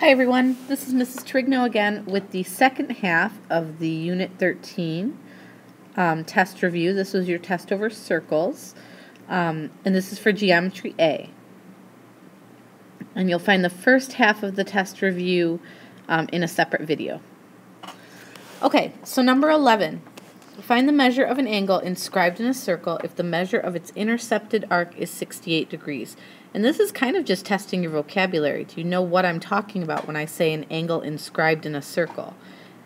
Hi everyone, this is Mrs. Terrigno again with the second half of the Unit 13 um, test review. This was your test over circles, um, and this is for Geometry A. And you'll find the first half of the test review um, in a separate video. Okay, so number 11. Find the measure of an angle inscribed in a circle if the measure of its intercepted arc is 68 degrees. And this is kind of just testing your vocabulary. Do you know what I'm talking about when I say an angle inscribed in a circle?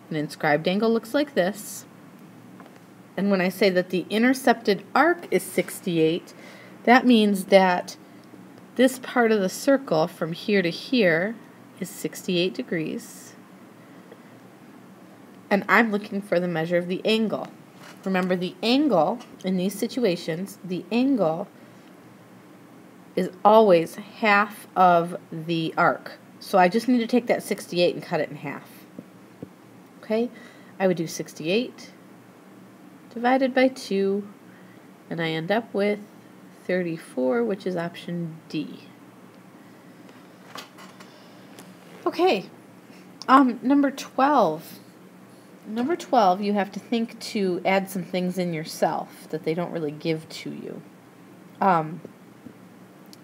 An inscribed angle looks like this. And when I say that the intercepted arc is 68, that means that this part of the circle from here to here is 68 degrees. And I'm looking for the measure of the angle. Remember the angle in these situations, the angle is always half of the arc. So I just need to take that 68 and cut it in half. Okay, I would do 68 divided by 2, and I end up with 34, which is option D. Okay, um, number 12. Number 12, you have to think to add some things in yourself that they don't really give to you. Um,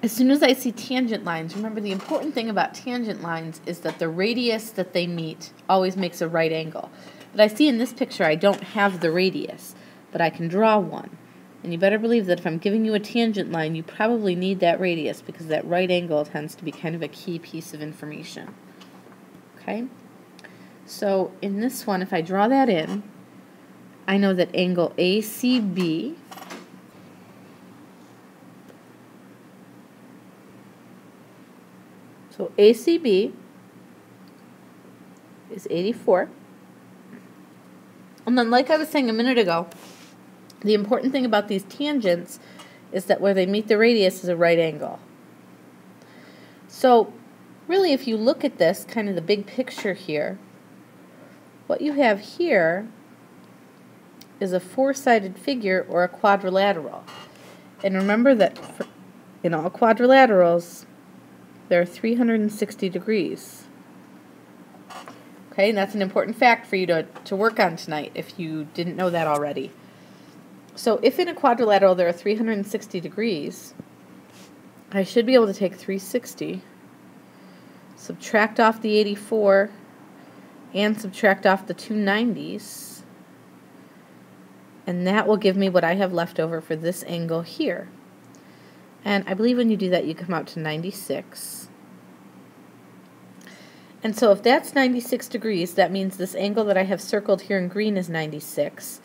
as soon as I see tangent lines, remember the important thing about tangent lines is that the radius that they meet always makes a right angle. But I see in this picture I don't have the radius, but I can draw one. And you better believe that if I'm giving you a tangent line, you probably need that radius because that right angle tends to be kind of a key piece of information. Okay? So in this one, if I draw that in, I know that angle ACB So ACB is 84. And then, like I was saying a minute ago, the important thing about these tangents is that where they meet the radius is a right angle. So, really, if you look at this, kind of the big picture here, what you have here is a four-sided figure or a quadrilateral. And remember that for, in all quadrilaterals, there are 360 degrees. Okay, and that's an important fact for you to, to work on tonight if you didn't know that already. So if in a quadrilateral there are 360 degrees, I should be able to take 360, subtract off the 84, and subtract off the 290s, and that will give me what I have left over for this angle here. And I believe when you do that, you come out to 96. And so if that's 96 degrees, that means this angle that I have circled here in green is 96.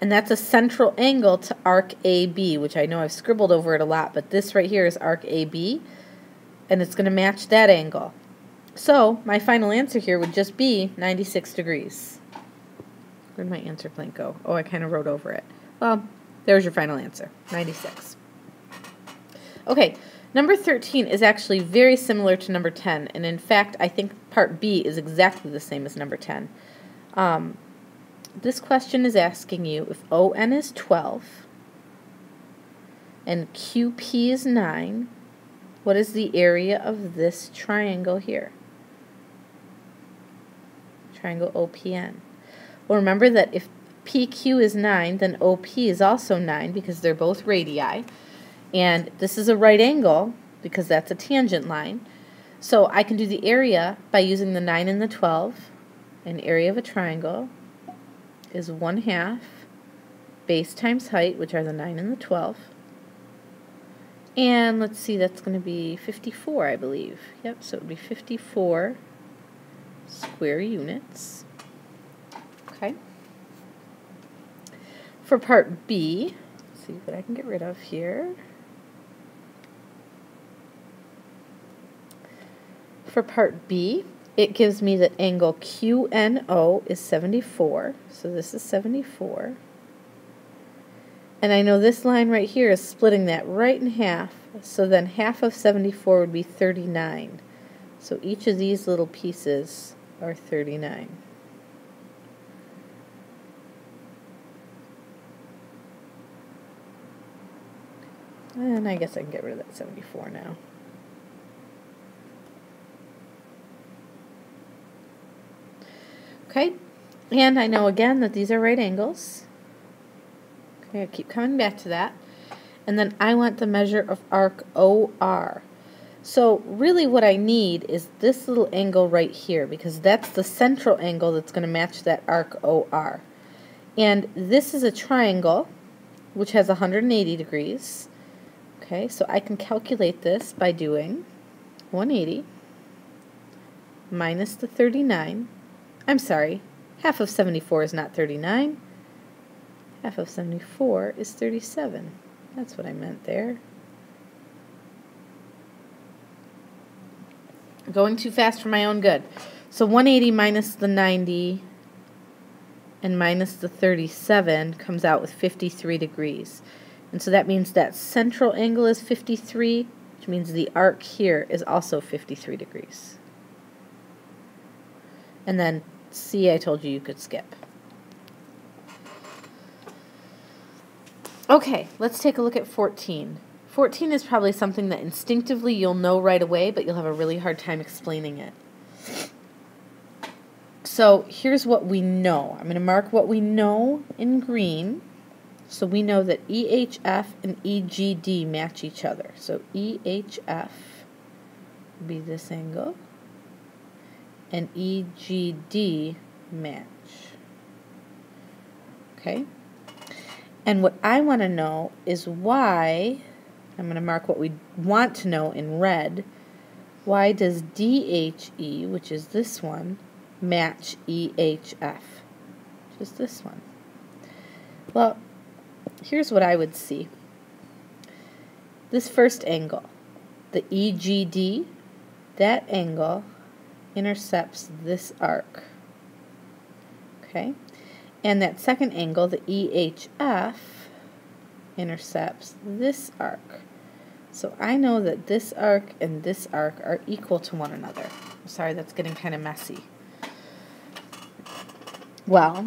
And that's a central angle to arc AB, which I know I've scribbled over it a lot, but this right here is arc AB, and it's going to match that angle. So my final answer here would just be 96 degrees. Where'd my answer blank go? Oh, I kind of wrote over it. Well, there's your final answer, 96. Okay, number 13 is actually very similar to number 10, and in fact, I think part B is exactly the same as number 10. Um, this question is asking you if ON is 12 and QP is 9, what is the area of this triangle here? Triangle OPN. Well, remember that if PQ is 9, then OP is also 9 because they're both radii. And this is a right angle because that's a tangent line. So I can do the area by using the 9 and the 12. An area of a triangle is 1 half base times height, which are the 9 and the 12. And let's see, that's going to be 54, I believe. Yep, so it would be 54 square units. Okay. For part B, see what I can get rid of here. for part B, it gives me that angle QNO is 74. So this is 74. And I know this line right here is splitting that right in half. So then half of 74 would be 39. So each of these little pieces are 39. And I guess I can get rid of that 74 now. Okay, and I know again that these are right angles. Okay, I keep coming back to that. And then I want the measure of arc OR. So really what I need is this little angle right here because that's the central angle that's going to match that arc OR. And this is a triangle which has 180 degrees. Okay, so I can calculate this by doing 180 minus the 39. I'm sorry, half of 74 is not 39. Half of 74 is 37. That's what I meant there. Going too fast for my own good. So 180 minus the 90 and minus the 37 comes out with 53 degrees. And so that means that central angle is 53, which means the arc here is also 53 degrees. And then C I told you you could skip. Okay, let's take a look at 14. 14 is probably something that instinctively you'll know right away, but you'll have a really hard time explaining it. So here's what we know. I'm going to mark what we know in green. So we know that EHF and EGD match each other. So EHF would be this angle, and EGD match. Okay? And what I want to know is why, I'm going to mark what we want to know in red, why does DHE, which is this one, match EHF, which is this one? Well, here's what I would see. This first angle, the EGD, that angle intercepts this arc. Okay? And that second angle, the EHF, intercepts this arc. So I know that this arc and this arc are equal to one another. sorry, that's getting kind of messy. Well,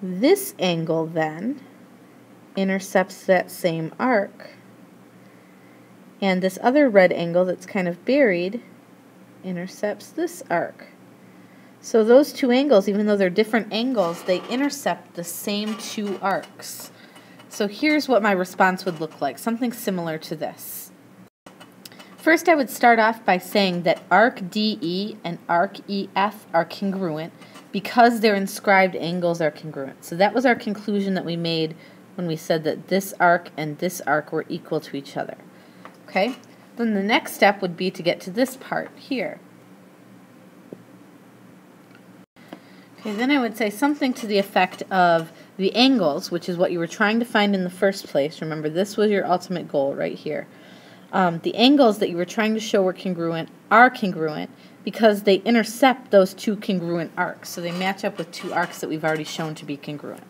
this angle then intercepts that same arc. And this other red angle that's kind of buried intercepts this arc. So those two angles, even though they're different angles, they intercept the same two arcs. So here's what my response would look like, something similar to this. First, I would start off by saying that arc DE and arc EF are congruent because their inscribed angles are congruent. So that was our conclusion that we made when we said that this arc and this arc were equal to each other. Okay? Then the next step would be to get to this part here. Okay, then I would say something to the effect of the angles, which is what you were trying to find in the first place. Remember, this was your ultimate goal right here. Um, the angles that you were trying to show were congruent are congruent because they intercept those two congruent arcs. So they match up with two arcs that we've already shown to be congruent.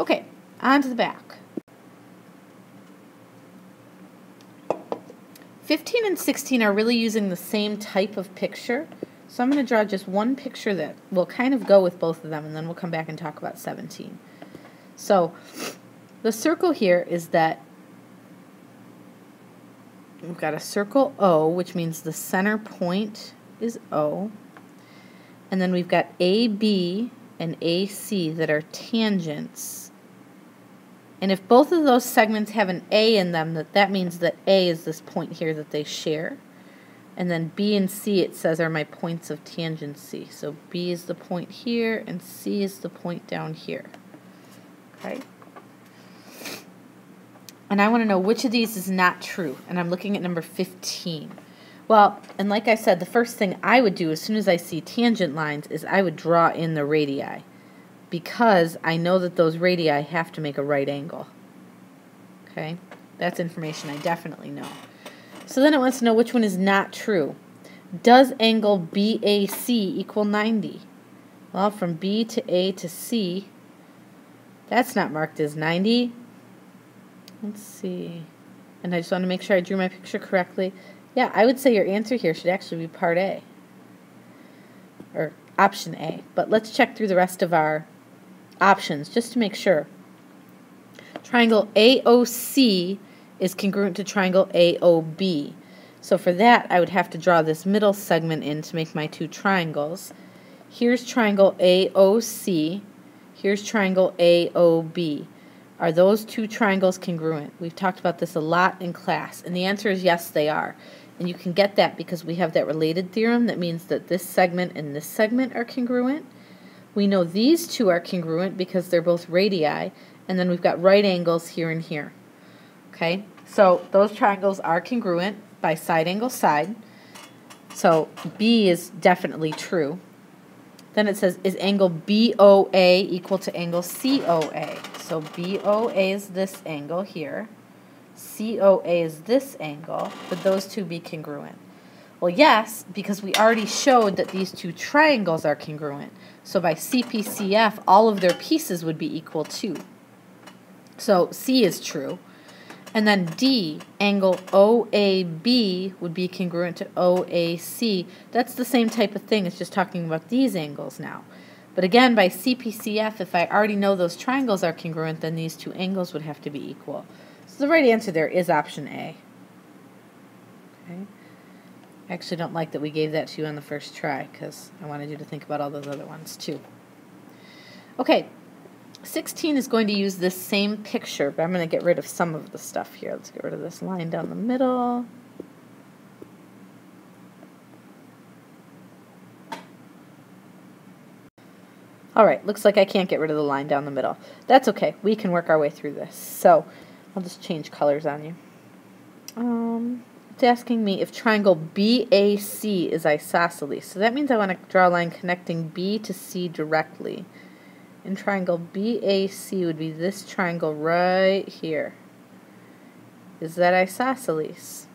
Okay, on to the back. 15 and 16 are really using the same type of picture. So I'm going to draw just one picture that will kind of go with both of them, and then we'll come back and talk about 17. So the circle here is that we've got a circle O, which means the center point is O. And then we've got AB and AC that are tangents. And if both of those segments have an A in them, that, that means that A is this point here that they share. And then B and C, it says, are my points of tangency. So B is the point here, and C is the point down here. Okay? And I want to know which of these is not true. And I'm looking at number 15. Well, and like I said, the first thing I would do as soon as I see tangent lines is I would draw in the radii. Because I know that those radii have to make a right angle. Okay? That's information I definitely know. So then it wants to know which one is not true. Does angle BAC equal 90? Well, from B to A to C, that's not marked as 90. Let's see. And I just want to make sure I drew my picture correctly. Yeah, I would say your answer here should actually be part A. Or option A. But let's check through the rest of our options just to make sure. Triangle AOC is congruent to triangle AOB. So for that, I would have to draw this middle segment in to make my two triangles. Here's triangle AOC. Here's triangle AOB. Are those two triangles congruent? We've talked about this a lot in class, and the answer is yes, they are. And you can get that because we have that related theorem that means that this segment and this segment are congruent. We know these two are congruent because they're both radii, and then we've got right angles here and here. Okay, so those triangles are congruent by side angle side. So B is definitely true. Then it says, is angle BOA equal to angle COA? So BOA is this angle here. COA is this angle. Would those two be congruent? Well, yes, because we already showed that these two triangles are congruent. So by CPCF, all of their pieces would be equal too. So C is true. And then D, angle OAB would be congruent to OAC. That's the same type of thing. It's just talking about these angles now. But again, by CPCF, if I already know those triangles are congruent, then these two angles would have to be equal. So the right answer there is option A. Okay. I actually don't like that we gave that to you on the first try because I wanted you to think about all those other ones too. Okay, 16 is going to use this same picture, but I'm going to get rid of some of the stuff here. Let's get rid of this line down the middle. All right, looks like I can't get rid of the line down the middle. That's okay. We can work our way through this. So I'll just change colors on you. Um, it's asking me if triangle BAC is isosceles. So that means I want to draw a line connecting B to C directly. And triangle BAC would be this triangle right here. Is that isosceles?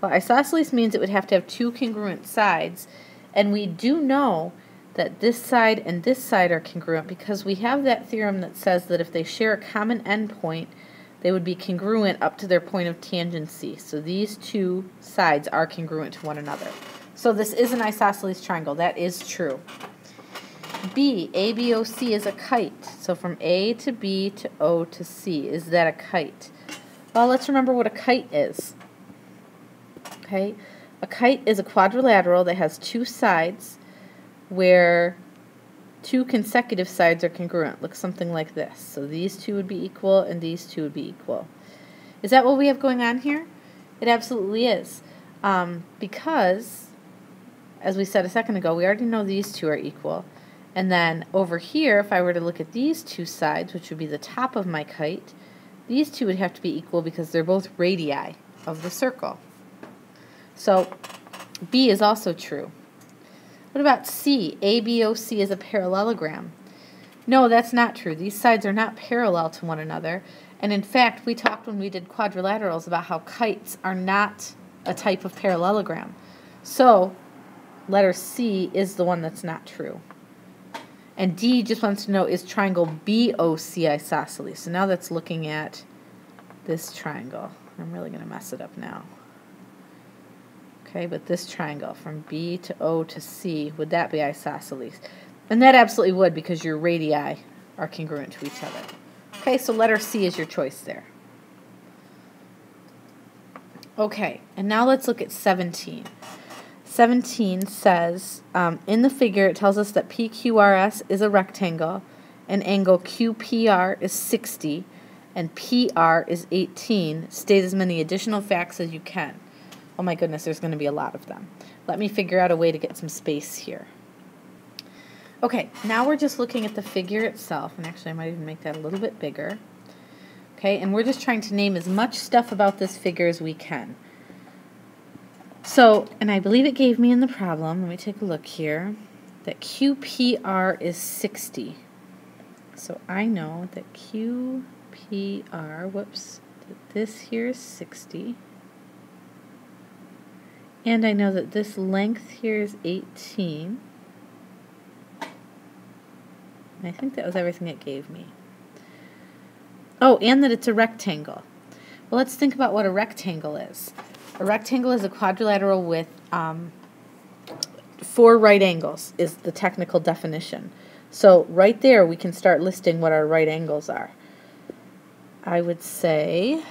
Well, isosceles means it would have to have two congruent sides. And we do know that this side and this side are congruent because we have that theorem that says that if they share a common endpoint, they would be congruent up to their point of tangency. So these two sides are congruent to one another. So this is an isosceles triangle. That is true. B, A, B, O, C is a kite. So from A to B to O to C, is that a kite? Well, let's remember what a kite is. Okay, a kite is a quadrilateral that has two sides where two consecutive sides are congruent. Looks something like this. So these two would be equal and these two would be equal. Is that what we have going on here? It absolutely is. Um, because, as we said a second ago, we already know these two are equal. And then over here, if I were to look at these two sides, which would be the top of my kite, these two would have to be equal because they're both radii of the circle. So B is also true. What about C? ABOC is a parallelogram. No, that's not true. These sides are not parallel to one another. And in fact, we talked when we did quadrilaterals about how kites are not a type of parallelogram. So, letter C is the one that's not true. And D just wants to know is triangle BOC isosceles. So now that's looking at this triangle. I'm really going to mess it up now. Okay, but this triangle from B to O to C, would that be isosceles? And that absolutely would because your radii are congruent to each other. Okay, so letter C is your choice there. Okay, and now let's look at 17. 17 says, um, in the figure, it tells us that PQRS is a rectangle, and angle QPR is 60, and PR is 18. State as many additional facts as you can. Oh my goodness, there's going to be a lot of them. Let me figure out a way to get some space here. Okay, now we're just looking at the figure itself, and actually I might even make that a little bit bigger. Okay, and we're just trying to name as much stuff about this figure as we can. So, and I believe it gave me in the problem, let me take a look here, that QPR is 60. So I know that QPR, whoops, that this here is 60. And I know that this length here is 18. And I think that was everything it gave me. Oh, and that it's a rectangle. Well, let's think about what a rectangle is. A rectangle is a quadrilateral with um, four right angles is the technical definition. So right there we can start listing what our right angles are. I would say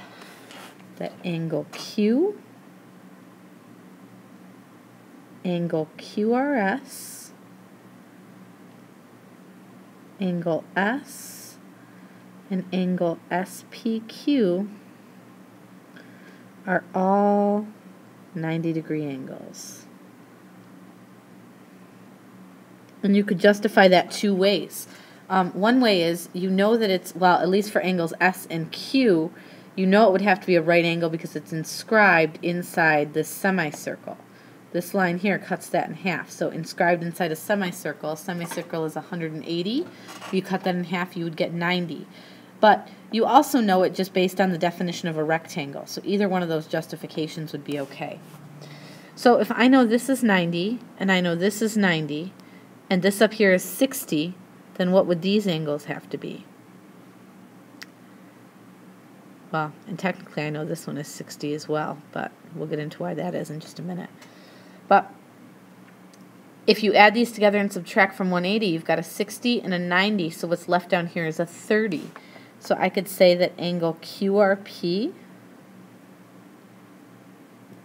that angle Q, angle QRS, angle S, and angle SPQ are all 90 degree angles. And you could justify that two ways. Um, one way is you know that it's, well, at least for angles S and Q, you know it would have to be a right angle because it's inscribed inside this semicircle. This line here cuts that in half. So inscribed inside a semicircle, a semicircle is 180. If you cut that in half, you would get 90. But you also know it just based on the definition of a rectangle. So either one of those justifications would be okay. So if I know this is 90, and I know this is 90, and this up here is 60, then what would these angles have to be? Well, and technically I know this one is 60 as well, but we'll get into why that is in just a minute. But if you add these together and subtract from 180, you've got a 60 and a 90, so what's left down here is a 30. So I could say that angle QRP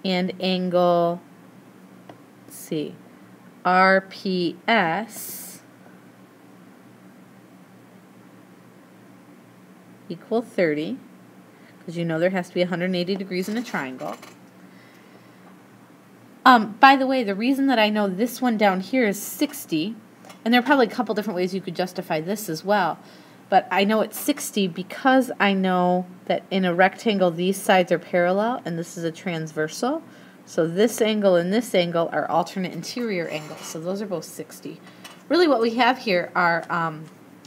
and angle, see, RPS equal 30, because you know there has to be 180 degrees in a triangle. Um, by the way, the reason that I know this one down here is 60, and there are probably a couple different ways you could justify this as well, but I know it's 60 because I know that in a rectangle these sides are parallel and this is a transversal. So this angle and this angle are alternate interior angles, so those are both 60. Really what we have here are um,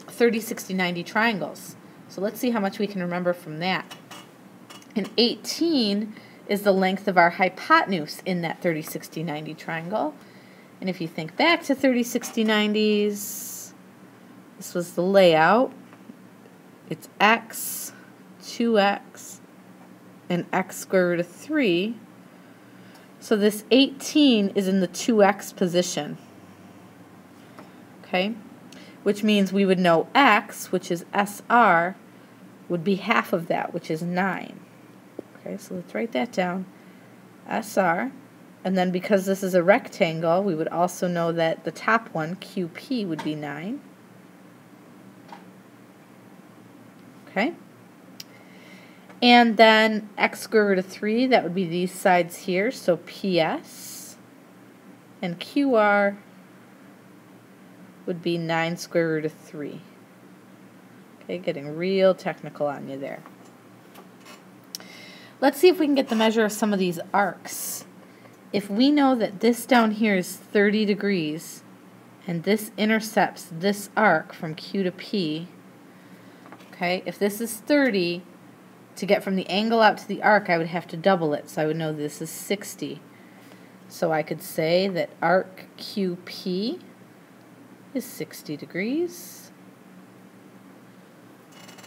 30, 60, 90 triangles. So let's see how much we can remember from that. And 18 is the length of our hypotenuse in that 30, 60, 90 triangle. And if you think back to 30, 60, 90s, this was the layout. It's x, 2x, and x square root of 3. So this 18 is in the 2x position. Okay? Which means we would know x, which is SR, would be half of that, which is 9. Okay, so let's write that down. SR. And then because this is a rectangle, we would also know that the top one, QP, would be 9. Okay? And then x square root of 3, that would be these sides here, so PS. And QR would be 9 square root of 3. Okay, getting real technical on you there. Let's see if we can get the measure of some of these arcs. If we know that this down here is 30 degrees, and this intercepts this arc from Q to P, okay, if this is 30, to get from the angle out to the arc, I would have to double it, so I would know this is 60. So I could say that arc QP is 60 degrees.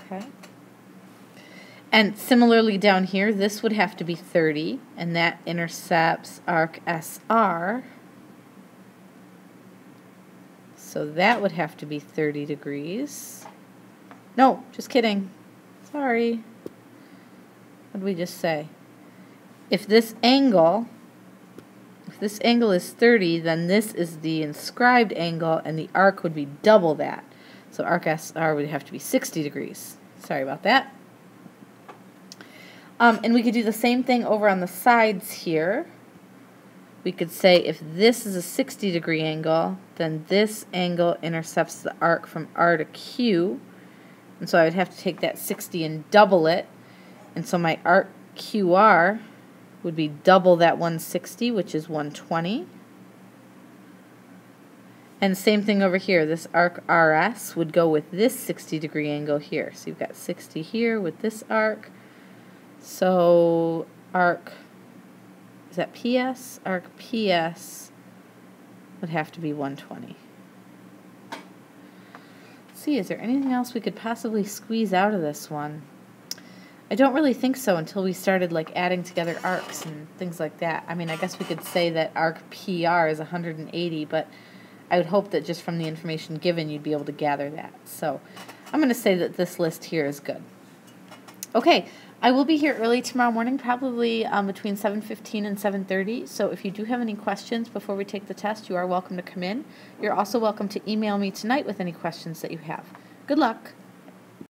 Okay. And similarly down here, this would have to be 30, and that intercepts arc SR. So that would have to be 30 degrees. No, just kidding. Sorry. What did we just say? If this angle, if this angle is 30, then this is the inscribed angle, and the arc would be double that. So arc SR would have to be 60 degrees. Sorry about that. Um, and we could do the same thing over on the sides here. We could say if this is a 60 degree angle, then this angle intercepts the arc from R to Q. And so I would have to take that 60 and double it. And so my arc QR would be double that 160, which is 120. And same thing over here. This arc RS would go with this 60 degree angle here. So you've got 60 here with this arc. So arc, is that PS? Arc PS would have to be 120. See, is there anything else we could possibly squeeze out of this one? I don't really think so until we started like adding together arcs and things like that. I mean, I guess we could say that arc PR is 180, but I would hope that just from the information given you'd be able to gather that. So I'm going to say that this list here is good. Okay, I will be here early tomorrow morning, probably um, between 7:15 and 7:30. So if you do have any questions before we take the test, you are welcome to come in. You're also welcome to email me tonight with any questions that you have. Good luck.